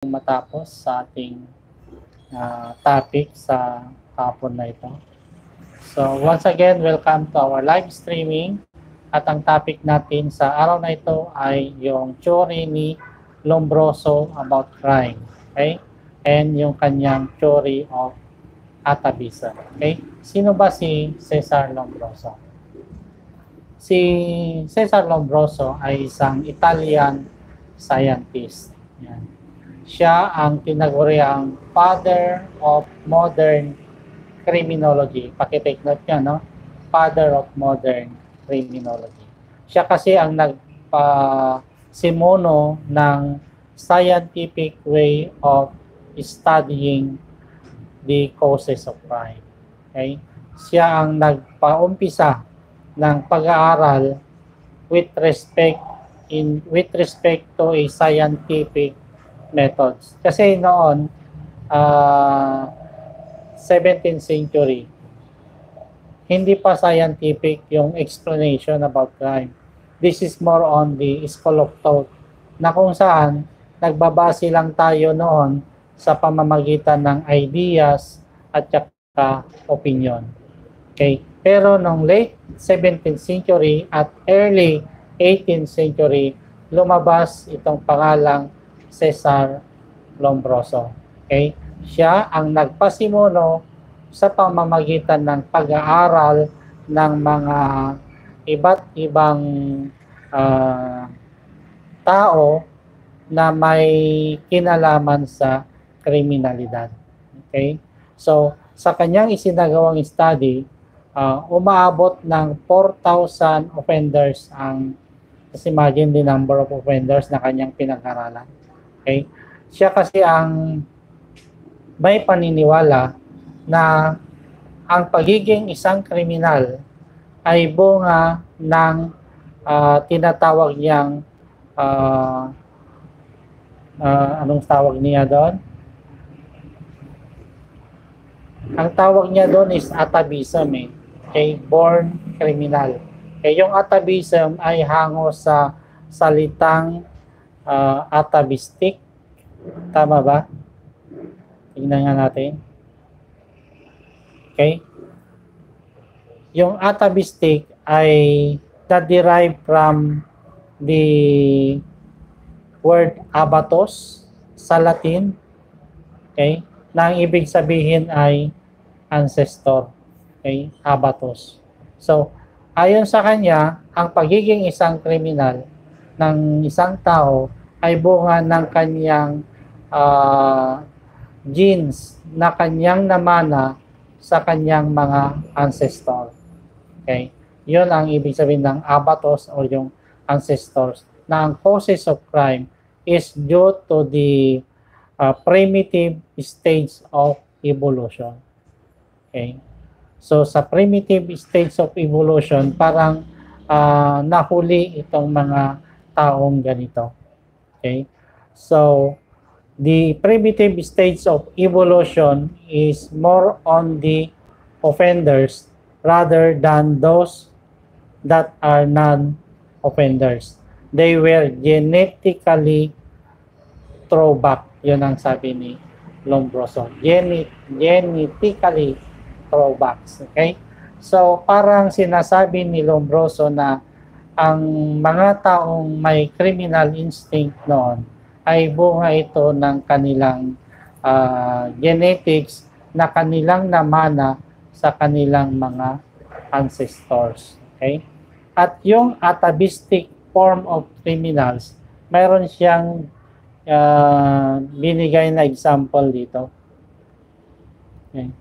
matapos sa ating uh, topic sa hapon na ito. So once again, welcome to our live streaming. At ang topic natin sa araw na ito ay yung theory ni Lombroso about crime. Okay? And yung kanyang theory of atavism. Okay? Sino ba si Cesar Lombroso? Si Cesar Lombroso ay isang Italian scientist. Yan. Siya ang tinaguriang father of modern criminology. Pakitake note niya, no? Father of modern criminology. Siya kasi ang nagpa-simono ng scientific way of studying the causes of crime. Okay? Siya ang nagpaumpisa ng pag-aaral with respect in with respect to a scientific methods. Kasi noon uh, 17th century hindi pa scientific yung explanation about crime. This is more on the school of thought na kung saan nagbabase lang tayo noon sa pamamagitan ng ideas at saka opinion. Okay? Pero nung late 17th century at early 18th century, lumabas itong pangalang Cesar Lombroso. Okay? Siya ang nagpasimuno sa pamamagitan ng pag-aaral ng mga iba't ibang uh, tao na may kinalaman sa kriminalidad. Okay? So, sa kanyang isinagawang study, uh, umaabot ng 4,000 offenders ang just imagine the number of offenders na kanyang pinag-aralan. Okay? Siya kasi ang may paniniwala na ang pagiging isang kriminal ay bunga ng uh, tinatawag niyang uh, uh, anong tawag niya doon? Ang tawag niya doon is atavism eh okay, born criminal. Okay, yung atavism ay hango sa salitang uh, atavistic. Tama ba? Tingnan nga natin. Okay? Yung atavistic ay that-derived from the word abatos sa Latin. Okay? Na ang ibig sabihin ay ancestor. Okay? Abatos. So, ayon sa kanya, ang pagiging isang kriminal ng isang tao ay bunga ng kanyang uh, genes na kanyang namana sa kanyang mga ancestor. Okay? Yun ang ibig sabihin ng abatos o yung ancestors na ang causes of crime is due to the uh, primitive stage of evolution. Okay? So sa primitive stage of evolution, parang uh, nahuli itong mga taong ganito. Okay? So the primitive stage of evolution is more on the offenders rather than those that are non-offenders. They were genetically throwback. Yun ang sabi ni Lombroso. Gen genetically throwbacks. Okay? So, parang sinasabi ni Lombroso na ang mga taong may criminal instinct noon ay bunga ito ng kanilang uh, genetics na kanilang namana sa kanilang mga ancestors. Okay? At yung atavistic form of criminals, mayroon siyang uh, binigay na example dito. Okay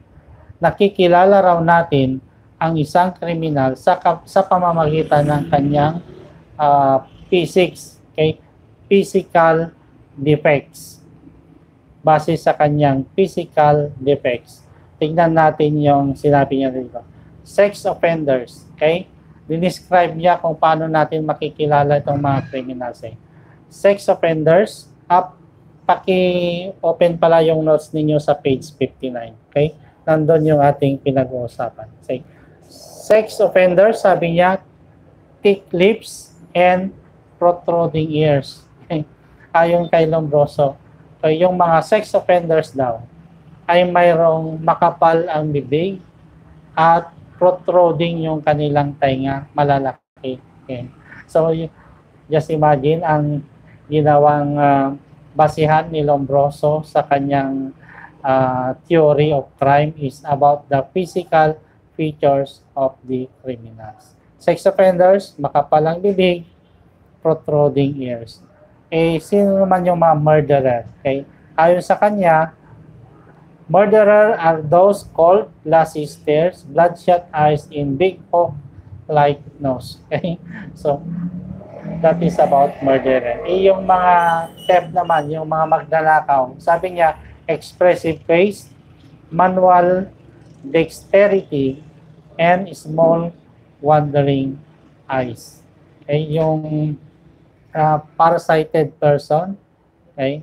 nakikilala raw natin ang isang kriminal sa, sa pamamagitan ng kanyang uh, P6, okay? physical defects. Base sa kanyang physical defects. Tingnan natin yung sinabi niya dito. Sex offenders, okay? Dinescribe niya kung paano natin makikilala itong mga criminals. Eh. Sex offenders, up, paki-open pala yung notes ninyo sa page 59, okay? nandun yung ating pinag-uusapan. Say, sex offender, sabi niya, thick lips and protruding ears. Okay. Ayon kay Lombroso, o yung mga sex offenders daw ay mayroong makapal ang bibig at protruding yung kanilang tainga, malalaki. Okay. So, just imagine ang ginawang uh, basihan ni Lombroso sa kanyang uh, theory of crime is about the physical features of the criminals. Sex offenders, makapalang bibig, protruding ears. Eh, sino naman yung mga murderer? Okay? Ayon sa kanya, murderer are those called glassy stares, bloodshot eyes in big hawk-like nose. Okay? So, that is about murderer. Eh, yung mga theft naman, yung mga magnanakaw, sabi niya, expressive face, manual dexterity, and small wandering eyes. Okay, yung uh, parasited person, okay,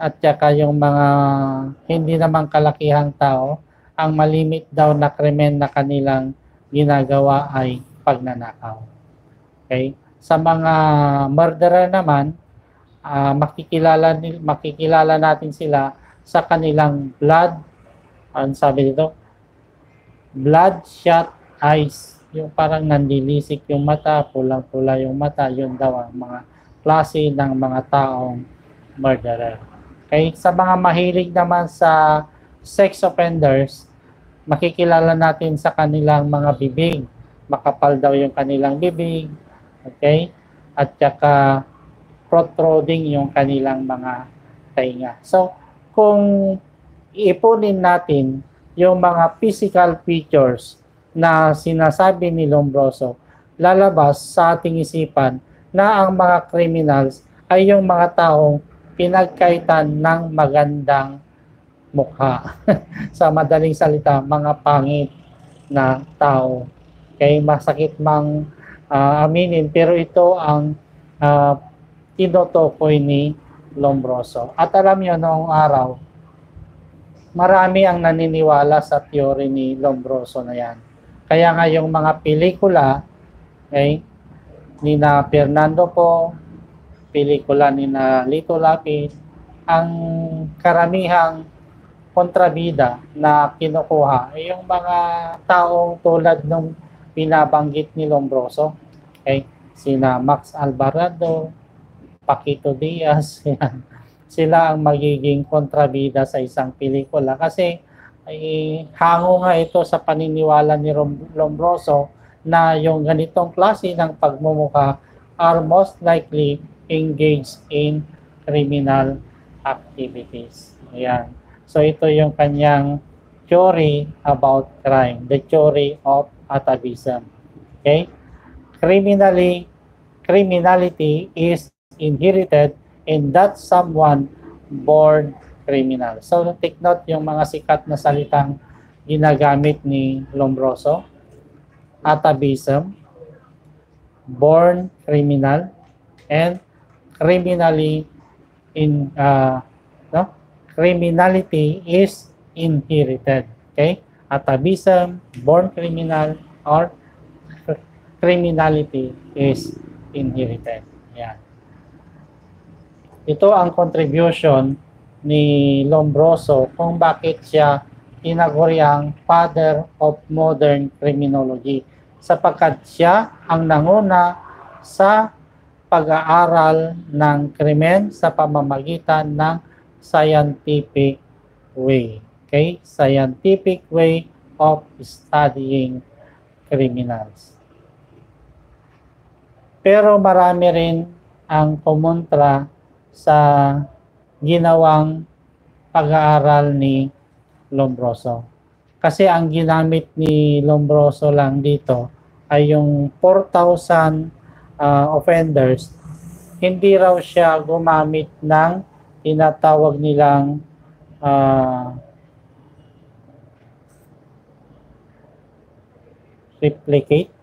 at saka yung mga hindi naman kalakihang tao, ang malimit daw na krimen na kanilang ginagawa ay pagnanakaw. Okay? Sa mga murderer naman, uh, makikilala makikilala natin sila sa kanilang blood, ang sabi dito, bloodshot eyes. Yung parang nandilisik yung mata, pulang-pula yung mata, yun daw ang mga klase ng mga taong murderer. Okay? Sa mga mahilig naman sa sex offenders, makikilala natin sa kanilang mga bibig. Makapal daw yung kanilang bibig. Okay? At saka protruding yung kanilang mga tainga. So, kung iipunin natin yung mga physical features na sinasabi ni Lombroso, lalabas sa ating isipan na ang mga criminals ay yung mga taong pinagkaitan ng magandang mukha. sa madaling salita, mga pangit na tao. Kaya masakit mang uh, aminin, pero ito ang uh, tinutukoy ni Lombroso. At alam niyo noong araw, marami ang naniniwala sa theory ni Lombroso na yan. Kaya nga yung mga pelikula, okay, ni na Fernando po, pelikula ni na Lito Lapid, ang karamihang kontrabida na kinukuha ay yung mga taong tulad ng pinabanggit ni Lombroso. Okay? Sina Max Alvarado, Paquito Diaz, yan. Sila ang magiging kontrabida sa isang pelikula kasi ay hango nga ito sa paniniwala ni Lombroso na yung ganitong klase ng pagmumuka are most likely engaged in criminal activities. Ayan. So ito yung kanyang theory about crime, the theory of atavism. Okay? Criminally, criminality is inherited and that someone born criminal. So take note yung mga sikat na salitang ginagamit ni Lombroso. Atavism, born criminal, and criminally in uh, no? criminality is inherited. Okay? Atavism, born criminal, or criminality is inherited. Yeah. Ito ang contribution ni Lombroso kung bakit siya tinaguriang father of modern criminology sapagkat siya ang nanguna sa pag-aaral ng krimen sa pamamagitan ng scientific way. Okay? Scientific way of studying criminals. Pero marami rin ang kumontra sa ginawang pag-aaral ni Lombroso. Kasi ang ginamit ni Lombroso lang dito ay yung 4,000 uh, offenders, hindi raw siya gumamit ng tinatawag nilang uh, replicate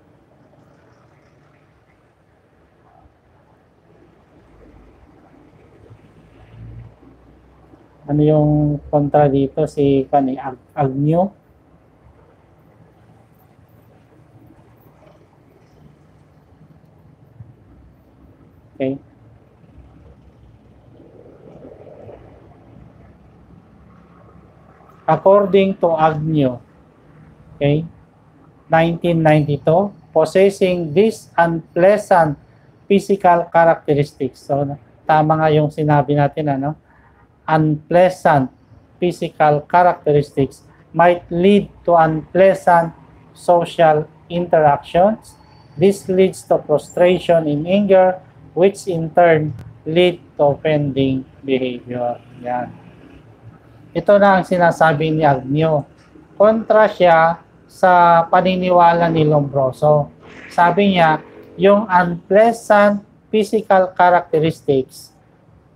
ano yung kontra dito si kani Ag Agnew Okay. according to Agnew, okay, 1992, possessing these unpleasant physical characteristics. So, tama nga yung sinabi natin, ano? Unpleasant physical characteristics might lead to unpleasant social interactions. This leads to frustration in anger, which in turn lead to offending behavior. Yan. Ito na ang sinasabi ni Agnew. Kontra siya sa paniniwala ni Lombroso. Sabi niya, yung unpleasant physical characteristics,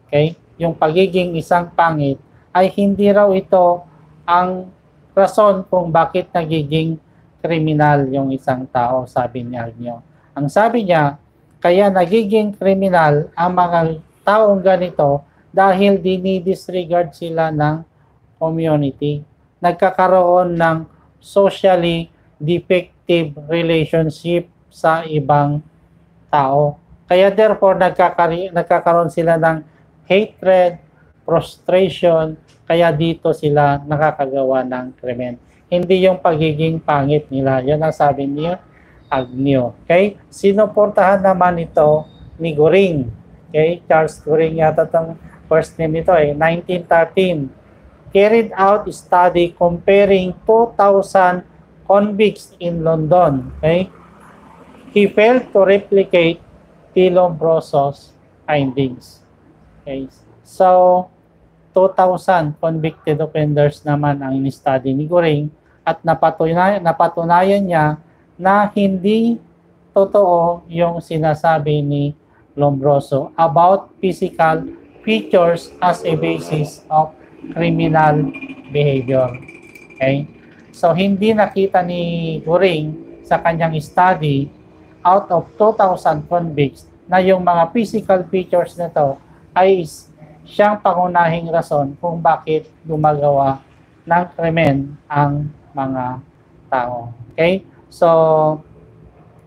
okay, yung pagiging isang pangit, ay hindi raw ito ang rason kung bakit nagiging kriminal yung isang tao, sabi ni Agnew. Ang sabi niya, kaya nagiging kriminal ang mga taong ganito dahil dinidisregard sila ng community. Nagkakaroon ng socially defective relationship sa ibang tao. Kaya therefore, nagkakaroon sila ng hatred, frustration, kaya dito sila nakakagawa ng krimen. Hindi yung pagiging pangit nila. Yan ang sabi niya, Agnew. Okay? Sinuportahan naman ito ni Goring. Okay? Charles Goring yata itong first name nito eh. 1913. Carried out study comparing 2,000 convicts in London. Okay? He failed to replicate T. Lombroso's findings. Okay? So, 2,000 convicted offenders naman ang in-study ni Goring at napatunayan, napatunayan niya na hindi totoo yung sinasabi ni Lombroso about physical features as a basis of criminal behavior. Okay? So, hindi nakita ni Goring sa kanyang study out of 2,000 convicts na yung mga physical features nito ay siyang pangunahing rason kung bakit gumagawa ng krimen ang mga tao. Okay? So,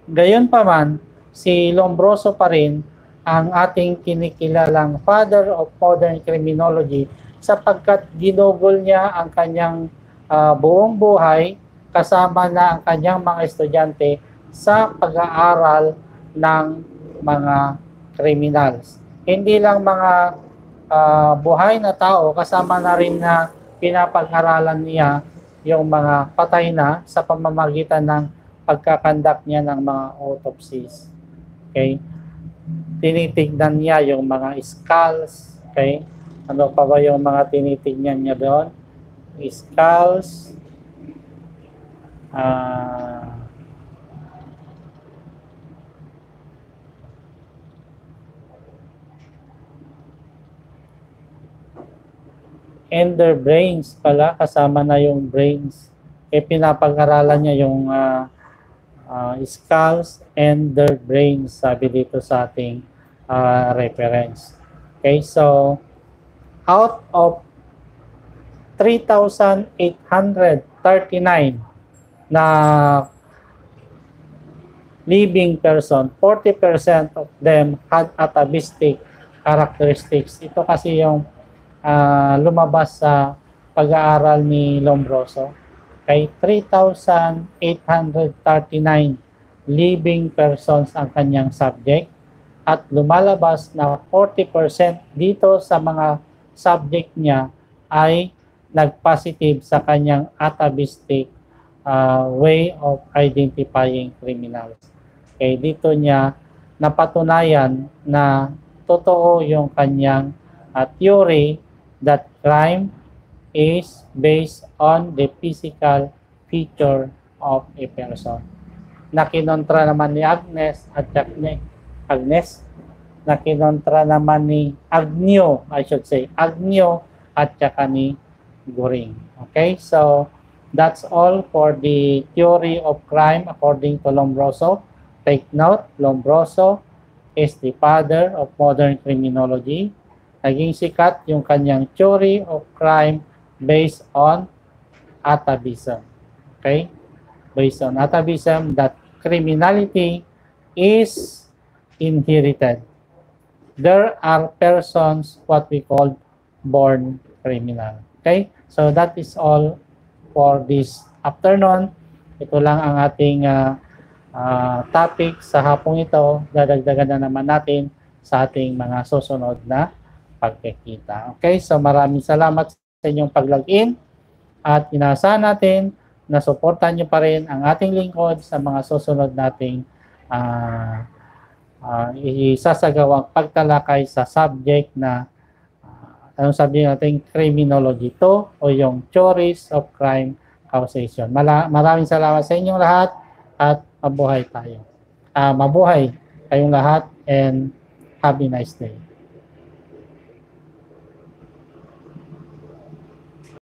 gayon pa man, si Lombroso pa rin ang ating kinikilalang father of modern criminology sapagkat ginugol niya ang kanyang uh, buong buhay kasama na ang kanyang mga estudyante sa pag-aaral ng mga criminals. Hindi lang mga uh, buhay na tao, kasama na rin na pinapag-aralan niya yung mga patay na sa pamamagitan ng pagkakandak niya ng mga autopsies. Okay? Tinitignan niya yung mga skulls. Okay? Ano pa ba yung mga tinitignan niya doon? Skulls. Ah... Uh, and their brains pala, kasama na yung brains. E pinapag-aralan niya yung uh, uh, skulls and their brains, sabi dito sa ating uh, reference. Okay, so out of 3,839 na living person, 40% of them had atavistic characteristics. Ito kasi yung uh, lumabas sa pag-aaral ni Lombroso kay 3,839 living persons ang kanyang subject at lumalabas na 40% dito sa mga subject niya ay nag-positive sa kanyang atavistic uh, way of identifying criminals. Okay, dito niya napatunayan na totoo yung kanyang uh, theory that crime is based on the physical feature of a person. Nakinontra naman ni Agnes at ni Agnes, nakinontra naman ni Agnew, I should say, Agnew at saka ni Goring. Okay, so that's all for the theory of crime according to Lombroso. Take note, Lombroso is the father of modern criminology naging sikat yung kanyang theory of crime based on atavism. Okay? Based on atavism that criminality is inherited. There are persons what we call born criminal. Okay? So that is all for this afternoon. Ito lang ang ating ah, ah, topic sa hapong ito. Dadagdagan na naman natin sa ating mga susunod na pagkikita. Okay? So maraming salamat sa inyong pag-login at inaasahan natin na suportahan niyo pa rin ang ating lingkod sa mga susunod nating ah ah, isasagawang pagtalakay sa subject na ah, anong sabi natin criminology to o yung theories of crime causation. Mala- maraming salamat sa inyong lahat at mabuhay tayo. Ah, mabuhay kayong lahat and have a nice day.